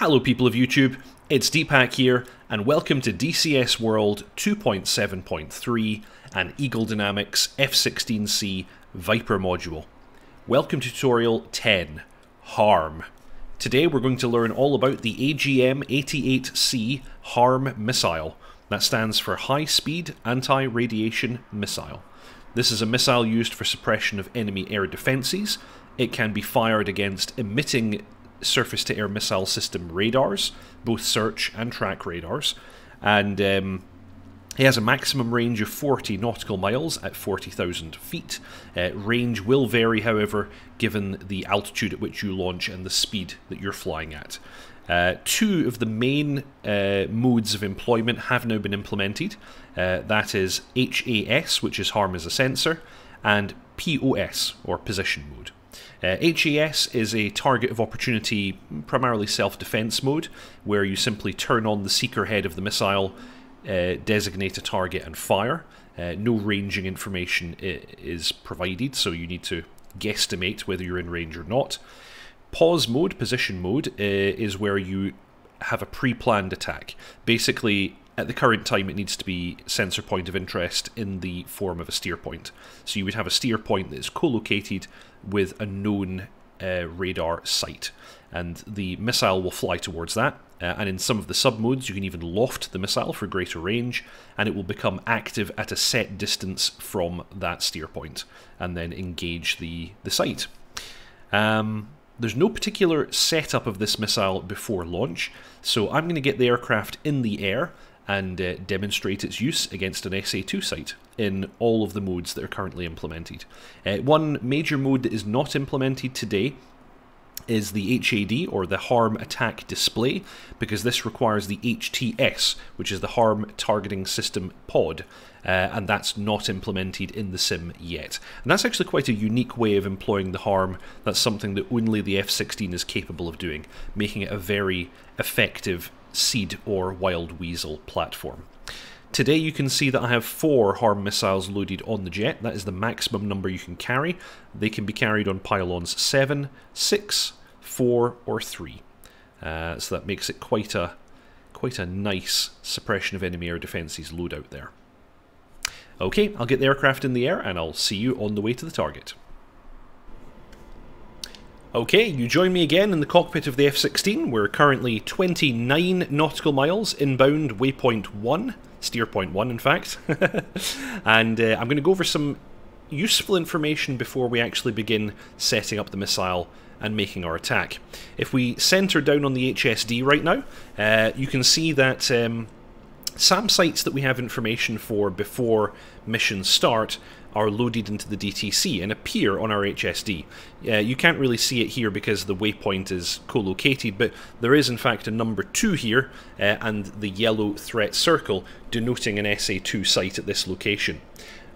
Hello people of YouTube, it's deephack here, and welcome to DCS World 2.7.3 and Eagle Dynamics F-16C Viper module. Welcome to tutorial 10, HARM. Today we're going to learn all about the AGM-88C HARM missile. That stands for High Speed Anti-Radiation Missile. This is a missile used for suppression of enemy air defences. It can be fired against emitting surface to air missile system radars, both search and track radars, and um, he has a maximum range of 40 nautical miles at 40,000 feet. Uh, range will vary, however, given the altitude at which you launch and the speed that you're flying at. Uh, two of the main uh, modes of employment have now been implemented. Uh, that is HAS, which is harm as a sensor, and POS, or position mode. Uh, HAS is a target of opportunity, primarily self defense mode, where you simply turn on the seeker head of the missile, uh, designate a target, and fire. Uh, no ranging information is provided, so you need to guesstimate whether you're in range or not. POS mode, position mode, uh, is where you have a pre planned attack. Basically, at the current time, it needs to be sensor point of interest in the form of a steer point. So you would have a steer point that is co-located with a known uh, radar site, and the missile will fly towards that. Uh, and in some of the sub modes, you can even loft the missile for greater range, and it will become active at a set distance from that steer point, and then engage the the site. Um, there's no particular setup of this missile before launch, so I'm going to get the aircraft in the air and uh, demonstrate its use against an SA2 site in all of the modes that are currently implemented. Uh, one major mode that is not implemented today is the HAD, or the Harm Attack Display, because this requires the HTS, which is the Harm Targeting System Pod, uh, and that's not implemented in the sim yet. And that's actually quite a unique way of employing the harm. That's something that only the F-16 is capable of doing, making it a very effective SEAD or Wild Weasel platform. Today you can see that I have four harm missiles loaded on the jet. That is the maximum number you can carry. They can be carried on pylons 7, 6, 4 or 3. Uh, so that makes it quite a quite a nice suppression of enemy air defences loadout there. Okay, I'll get the aircraft in the air and I'll see you on the way to the target. Okay, you join me again in the cockpit of the F-16. We're currently 29 nautical miles inbound waypoint 1, steer point 1 in fact. and uh, I'm going to go over some useful information before we actually begin setting up the missile and making our attack. If we center down on the HSD right now, uh, you can see that um, SAM sites that we have information for before missions start are loaded into the DTC and appear on our HSD. Uh, you can't really see it here because the waypoint is co-located, but there is in fact a number 2 here, uh, and the yellow threat circle denoting an SA2 site at this location.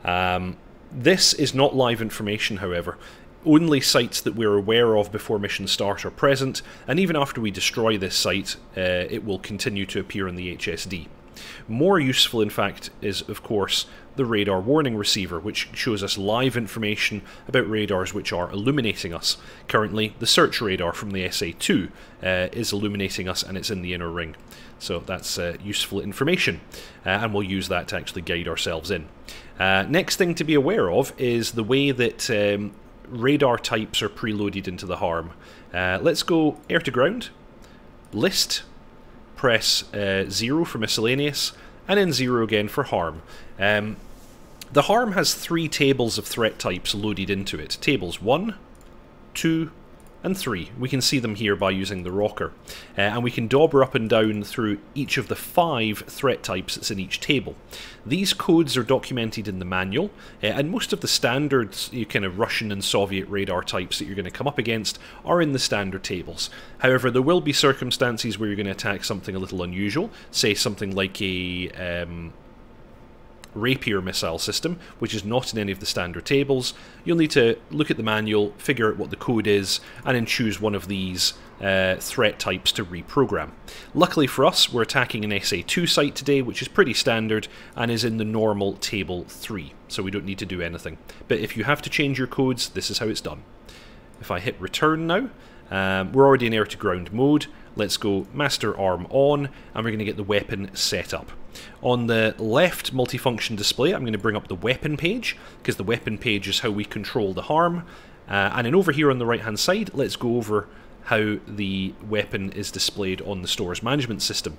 Um, this is not live information, however. Only sites that we're aware of before mission start are present, and even after we destroy this site, uh, it will continue to appear on the HSD. More useful, in fact, is, of course, the radar warning receiver, which shows us live information about radars which are illuminating us. Currently, the search radar from the SA2 uh, is illuminating us and it's in the inner ring. So that's uh, useful information, uh, and we'll use that to actually guide ourselves in. Uh, next thing to be aware of is the way that um, radar types are preloaded into the HARM. Uh, let's go air to ground, list, press uh, 0 for miscellaneous, and then 0 again for harm. Um, the harm has three tables of threat types loaded into it. Tables 1, 2, and 3. We can see them here by using the rocker. Uh, and we can dobber up and down through each of the five threat types that's in each table. These codes are documented in the manual, uh, and most of the standards, you kind of Russian and Soviet radar types that you're going to come up against are in the standard tables. However, there will be circumstances where you're going to attack something a little unusual, say something like a... Um, Rapier missile system, which is not in any of the standard tables. You'll need to look at the manual, figure out what the code is, and then choose one of these uh, threat types to reprogram. Luckily for us, we're attacking an SA2 site today, which is pretty standard and is in the normal table 3, so we don't need to do anything. But if you have to change your codes, this is how it's done. If I hit return now, Um, we're already in air to ground mode. Let's go master arm on, and we're going to get the weapon set up. On the left multifunction display, I'm going to bring up the weapon page, because the weapon page is how we control the harm. Uh, and then over here on the right hand side, let's go over how the weapon is displayed on the store's management system.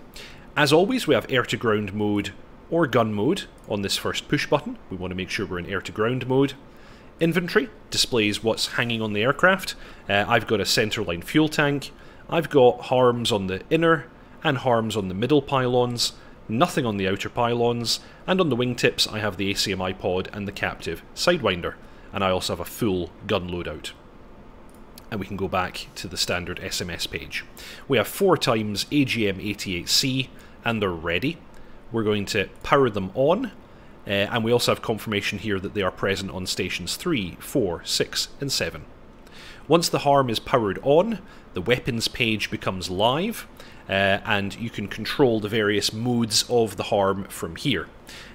As always, we have air to ground mode or gun mode on this first push button. We want to make sure we're in air to ground mode. Inventory displays what's hanging on the aircraft. Uh, I've got a centerline fuel tank. I've got harms on the inner and harms on the middle pylons, nothing on the outer pylons, and on the wingtips I have the ACMI pod and the captive Sidewinder, and I also have a full gun loadout. And we can go back to the standard SMS page. We have four times AGM-88C, and they're ready. We're going to power them on, uh, and we also have confirmation here that they are present on stations 3, 4, 6, and 7. Once the harm is powered on, the weapons page becomes live, uh, and you can control the various modes of the harm from here.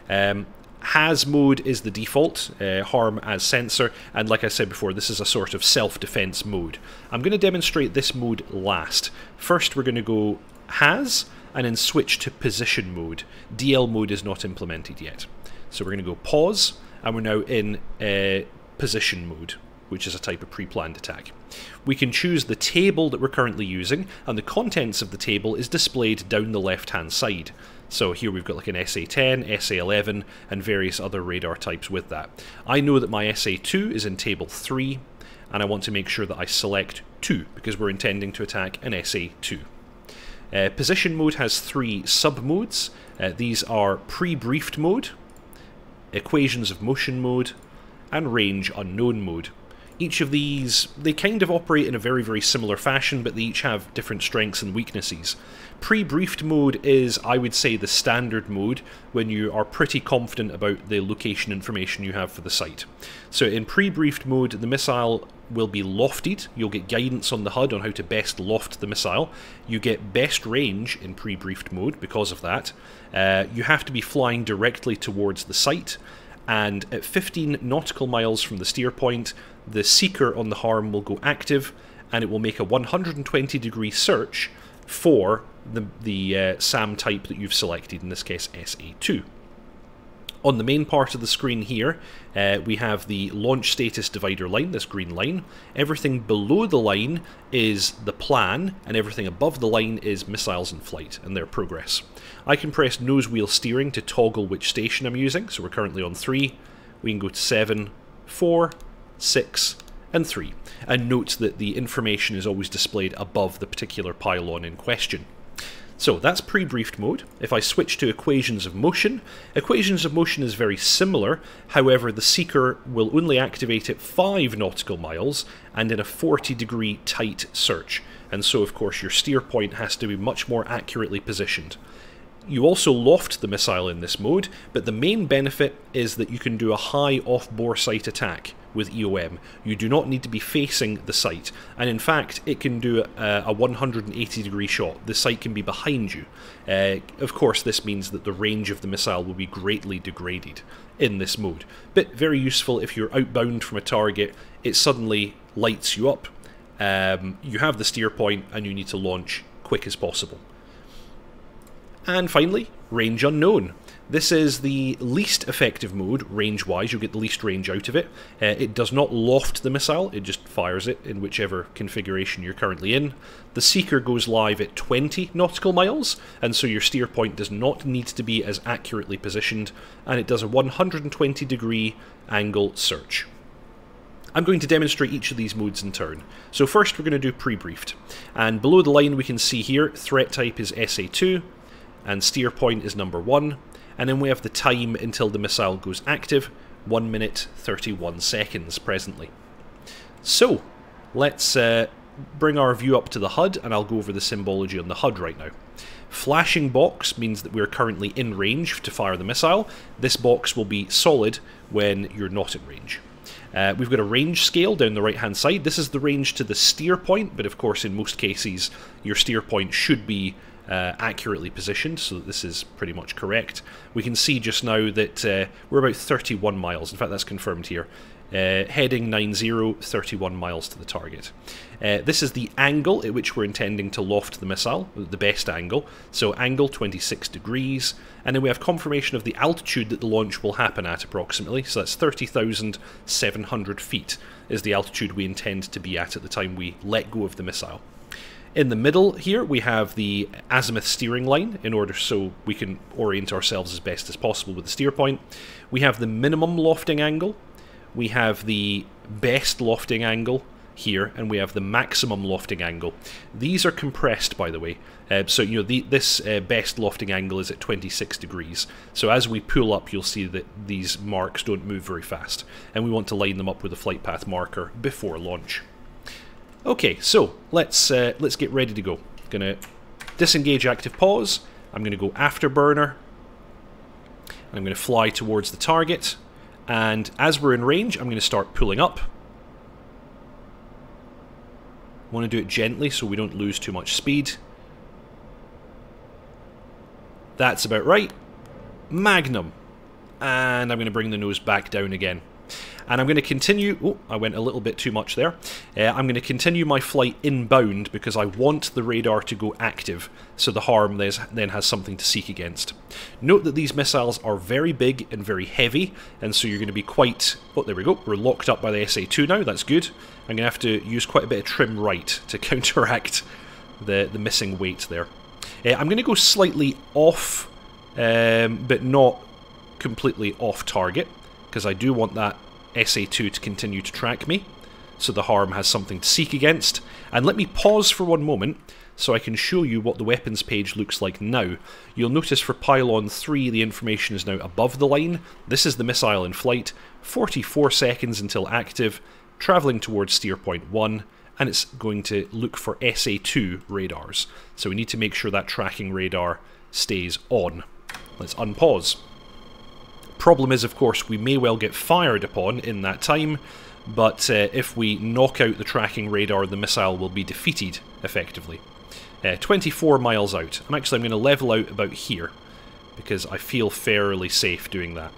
Um, HAS mode is the default, uh, harm as sensor, and like I said before, this is a sort of self-defense mode. I'm going to demonstrate this mode last. First, we're going to go HAS, and then switch to position mode. DL mode is not implemented yet. So we're going to go POS, and we're now in uh, position mode, which is a type of pre-planned attack. We can choose the table that we're currently using, and the contents of the table is displayed down the left-hand side. So here we've got like an SA-10, SA-11, and various other radar types with that. I know that my SA-2 is in table 3, and I want to make sure that I select 2, because we're intending to attack an SA-2. Uh, position mode has three sub-modes. Uh, these are pre-briefed mode, equations of motion mode, and range unknown mode. Each of these, they kind of operate in a very, very similar fashion, but they each have different strengths and weaknesses. Pre-briefed mode is, I would say, the standard mode when you are pretty confident about the location information you have for the site. So in pre-briefed mode, the missile will be lofted. You'll get guidance on the HUD on how to best loft the missile. You get best range in pre-briefed mode because of that. Uh, you have to be flying directly towards the site, and at 15 nautical miles from the steer point, the seeker on the harm will go active and it will make a 120 degree search for the, the uh, SAM type that you've selected, in this case SA2. On the main part of the screen here, uh, we have the launch status divider line, this green line. Everything below the line is the plan, and everything above the line is missiles in flight and their progress. I can press nose wheel steering to toggle which station I'm using, so we're currently on 3. We can go to 7, 4, 6, and 3. And note that the information is always displayed above the particular pylon in question. So that's pre-briefed mode. If I switch to equations of motion, equations of motion is very similar, however the seeker will only activate at 5 nautical miles and in a 40 degree tight search, and so of course your steer point has to be much more accurately positioned. You also loft the missile in this mode, but the main benefit is that you can do a high off-bore sight attack with EOM. You do not need to be facing the site, and in fact, it can do a, a 180 degree shot. The site can be behind you. Uh, of course, this means that the range of the missile will be greatly degraded in this mode, but very useful if you're outbound from a target, it suddenly lights you up. Um, you have the steer point, and you need to launch quick as possible. And finally, range unknown. This is the least effective mode, range-wise, you'll get the least range out of it. Uh, it does not loft the missile, it just fires it in whichever configuration you're currently in. The Seeker goes live at 20 nautical miles, and so your steer point does not need to be as accurately positioned, and it does a 120 degree angle search. I'm going to demonstrate each of these modes in turn. So first we're going to do pre-briefed, and below the line we can see here, threat type is SA2, and steer point is number 1, and then we have the time until the missile goes active, 1 minute 31 seconds presently. So, let's uh, bring our view up to the HUD, and I'll go over the symbology on the HUD right now. Flashing box means that we're currently in range to fire the missile. This box will be solid when you're not in range. Uh, we've got a range scale down the right hand side. This is the range to the steer point, but of course in most cases your steer point should be uh, accurately positioned, so that this is pretty much correct. We can see just now that uh, we're about 31 miles, in fact that's confirmed here. Uh, heading 90, 31 miles to the target. Uh, this is the angle at which we're intending to loft the missile, the best angle. So angle 26 degrees, and then we have confirmation of the altitude that the launch will happen at approximately. So that's 30,700 feet is the altitude we intend to be at at the time we let go of the missile. In the middle here, we have the azimuth steering line in order so we can orient ourselves as best as possible with the steer point. We have the minimum lofting angle, we have the best lofting angle here, and we have the maximum lofting angle. These are compressed, by the way. Uh, so you know the, this uh, best lofting angle is at 26 degrees. So as we pull up, you'll see that these marks don't move very fast, and we want to line them up with a flight path marker before launch. Okay, so let's uh, let's get ready to go. Gonna disengage active pause. I'm gonna go afterburner. I'm gonna fly towards the target. And as we're in range, I'm to start pulling up. want to do it gently so we don't lose too much speed. That's about right. Magnum. And I'm going to bring the nose back down again. And I'm going to continue... Oh, I went a little bit too much there. Uh, I'm going to continue my flight inbound because I want the radar to go active so the harm then has something to seek against. Note that these missiles are very big and very heavy, and so you're going to be quite... Oh, there we go. We're locked up by the SA-2 now. That's good. I'm going to have to use quite a bit of trim right to counteract the, the missing weight there. Uh, I'm going to go slightly off, um, but not completely off target, because I do want that SA2 to continue to track me, so the harm has something to seek against. And let me pause for one moment so I can show you what the weapons page looks like now. You'll notice for Pylon 3 the information is now above the line. This is the missile in flight, 44 seconds until active, travelling towards steer point 1, and it's going to look for SA2 radars. So we need to make sure that tracking radar stays on. Let's unpause. Problem is, of course, we may well get fired upon in that time, but uh, if we knock out the tracking radar, the missile will be defeated, effectively. Uh, 24 miles out. I'm actually I'm going to level out about here, because I feel fairly safe doing that.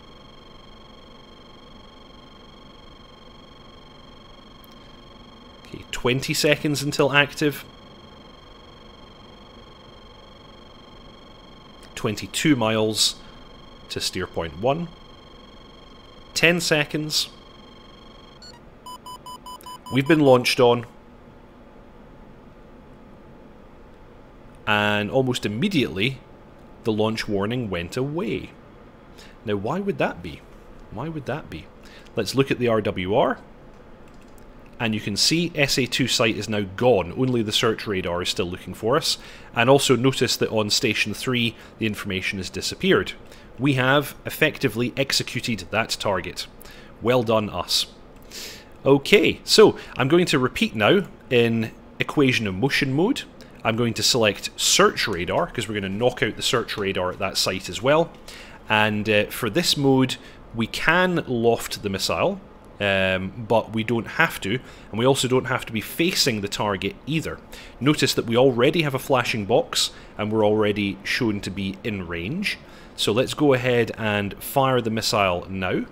Okay, 20 seconds until active. 22 miles to steer point 1. 10 seconds. We've been launched on. And almost immediately, the launch warning went away. Now, why would that be? Why would that be? Let's look at the RWR. And you can see SA2 site is now gone. Only the search radar is still looking for us. And also notice that on Station 3, the information has disappeared we have effectively executed that target. Well done, us. Okay, so I'm going to repeat now in equation of motion mode. I'm going to select search radar because we're going to knock out the search radar at that site as well. And uh, for this mode, we can loft the missile, um, but we don't have to, and we also don't have to be facing the target either. Notice that we already have a flashing box, and we're already shown to be in range. So let's go ahead and fire the missile now.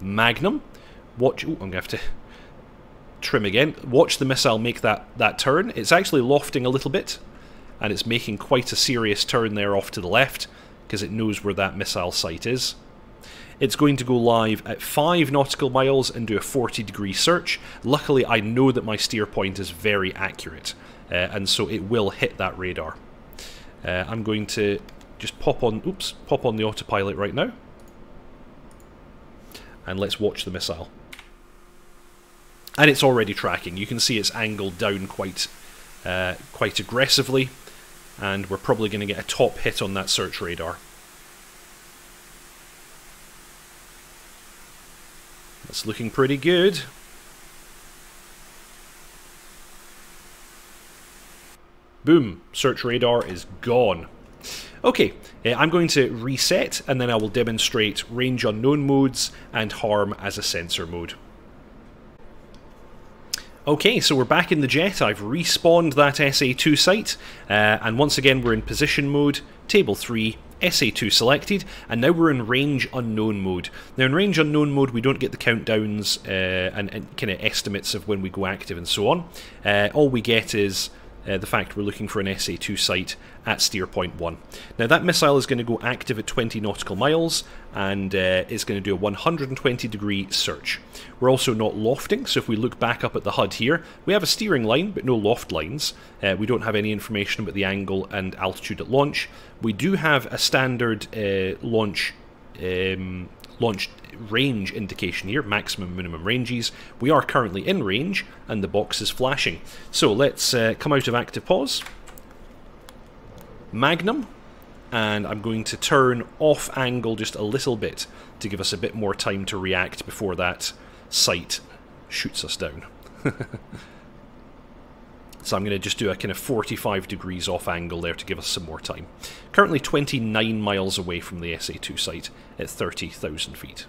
Magnum. Watch. Oh, I'm going to have to trim again. Watch the missile make that, that turn. It's actually lofting a little bit, and it's making quite a serious turn there off to the left, because it knows where that missile site is. It's going to go live at 5 nautical miles and do a 40 degree search. Luckily, I know that my steer point is very accurate, uh, and so it will hit that radar. Uh, I'm going to just pop on, oops, pop on the autopilot right now. And let's watch the missile. And it's already tracking. You can see it's angled down quite, uh, quite aggressively. And we're probably going to get a top hit on that search radar. That's looking pretty good. Boom, search radar is gone. Okay, uh, I'm going to reset and then I will demonstrate range unknown modes and harm as a sensor mode. Okay, so we're back in the jet. I've respawned that SA2 site, uh, and once again we're in position mode, table 3, SA2 selected, and now we're in range unknown mode. Now in range unknown mode we don't get the countdowns uh, and, and kind of estimates of when we go active and so on. Uh, all we get is uh, the fact we're looking for an SA2 site at steer point 1. Now that missile is going to go active at 20 nautical miles and uh, it's going to do a 120 degree search. We're also not lofting, so if we look back up at the HUD here, we have a steering line but no loft lines. Uh, we don't have any information about the angle and altitude at launch. We do have a standard uh, launch um, launch range indication here, maximum minimum ranges. We are currently in range and the box is flashing. So let's uh, come out of active pause. Magnum, and I'm going to turn off angle just a little bit to give us a bit more time to react before that site shoots us down. so I'm going to just do a kind of 45 degrees off angle there to give us some more time. Currently 29 miles away from the SA2 site at 30,000 feet.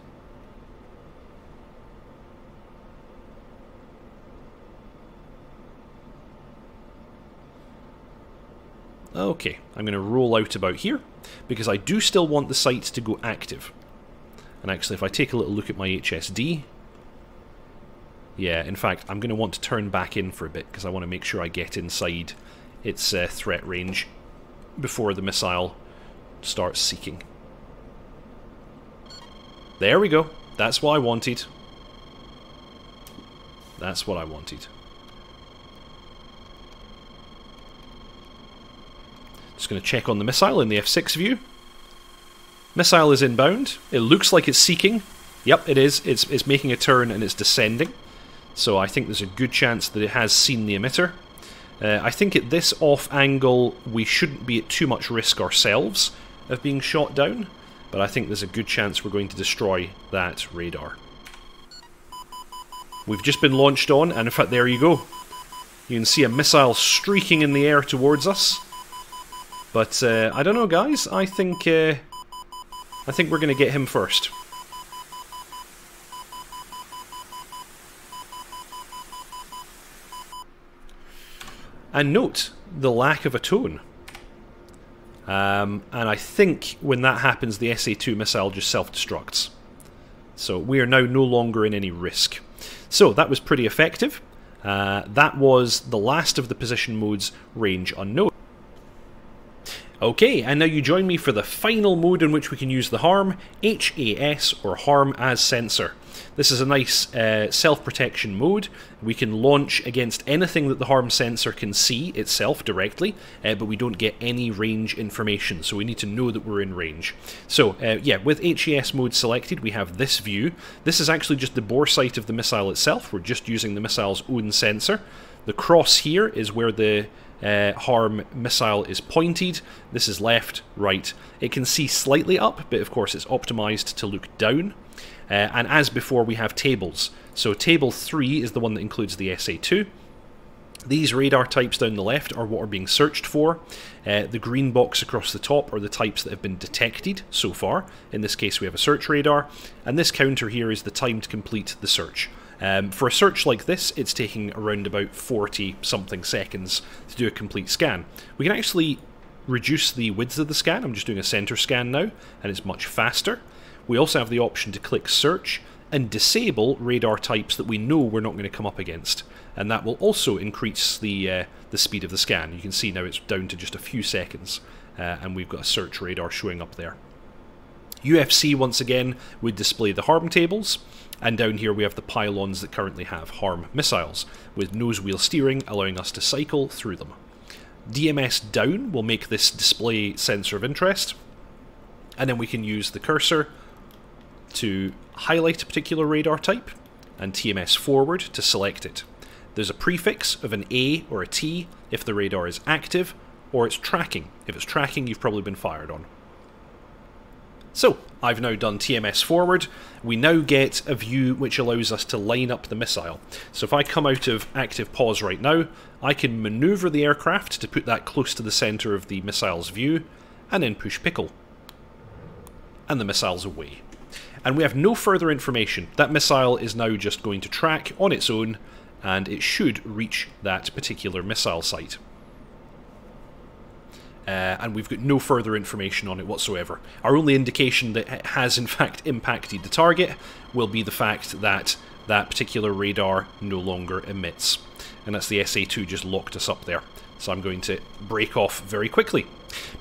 Okay, I'm going to roll out about here, because I do still want the site to go active. And actually, if I take a little look at my HSD... Yeah, in fact, I'm going to want to turn back in for a bit, because I want to make sure I get inside its uh, threat range before the missile starts seeking. There we go. That's what I wanted. That's what I wanted. Just going to check on the missile in the F6 view. Missile is inbound. It looks like it's seeking. Yep, it is. It's, it's making a turn and it's descending. So I think there's a good chance that it has seen the emitter. Uh, I think at this off angle we shouldn't be at too much risk ourselves of being shot down, but I think there's a good chance we're going to destroy that radar. We've just been launched on, and in fact there you go. You can see a missile streaking in the air towards us. But uh, I don't know, guys. I think uh, I think we're going to get him first. And note the lack of a tone. Um, and I think when that happens, the SA-2 missile just self-destructs. So we are now no longer in any risk. So that was pretty effective. Uh, that was the last of the position modes range unknown. Okay, and now you join me for the final mode in which we can use the harm, HAS, or harm as sensor. This is a nice uh, self-protection mode. We can launch against anything that the harm sensor can see itself directly, uh, but we don't get any range information, so we need to know that we're in range. So, uh, yeah, with HAS mode selected, we have this view. This is actually just the bore sight of the missile itself. We're just using the missile's own sensor. The cross here is where the uh, harm missile is pointed. This is left, right. It can see slightly up, but of course it's optimized to look down. Uh, and as before, we have tables. So table 3 is the one that includes the SA2. These radar types down the left are what are being searched for. Uh, the green box across the top are the types that have been detected so far. In this case, we have a search radar. And this counter here is the time to complete the search. Um, for a search like this, it's taking around about 40 something seconds to do a complete scan. We can actually reduce the width of the scan. I'm just doing a center scan now, and it's much faster. We also have the option to click search and disable radar types that we know we're not going to come up against. And that will also increase the, uh, the speed of the scan. You can see now it's down to just a few seconds, uh, and we've got a search radar showing up there. UFC, once again, would display the harm tables. And down here we have the pylons that currently have HARM missiles, with nose wheel steering allowing us to cycle through them. DMS down will make this display sensor of interest, and then we can use the cursor to highlight a particular radar type, and TMS forward to select it. There's a prefix of an A or a T if the radar is active, or it's tracking. If it's tracking, you've probably been fired on. So, I've now done TMS forward. We now get a view which allows us to line up the missile. So if I come out of active pause right now, I can maneuver the aircraft to put that close to the centre of the missile's view, and then push pickle. And the missile's away. And we have no further information. That missile is now just going to track on its own and it should reach that particular missile site. Uh, and we've got no further information on it whatsoever. Our only indication that it has in fact impacted the target will be the fact that that particular radar no longer emits. And that's the SA2 just locked us up there. So I'm going to break off very quickly.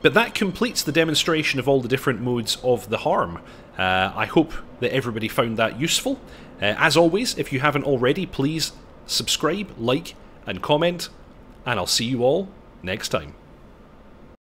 But that completes the demonstration of all the different modes of the harm. Uh, I hope that everybody found that useful. Uh, as always, if you haven't already, please subscribe, like, and comment, and I'll see you all next time.